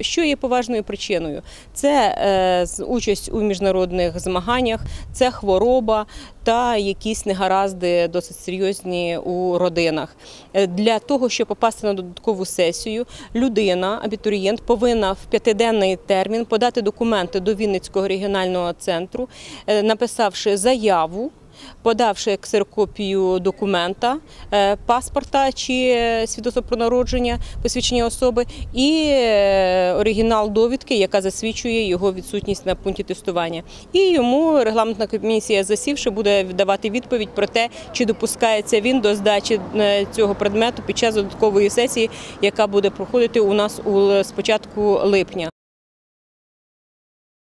що є поважною причиною? Це е, участь у міжнародних змаганнях, це хвороба та якісь негаразди досить серйозні у родинах. Е, Для того, щоб попасти на додаткову сесію, людина, абітурієнт, повинна в п'ятиденний термін подати документи до Вінницького регіонального центру, е, написавши заяву. Подавши ксерокопію документа, е, паспорта чи е, свідоцтво про народження, посвідчення особи, і е, оригінал довідки, яка засвідчує його відсутність на пункті тестування. І йому регламентна комісія, засівши, буде давати відповідь про те, чи допускається він до здачі цього предмету під час додаткової сесії, яка буде проходити у нас у з липня.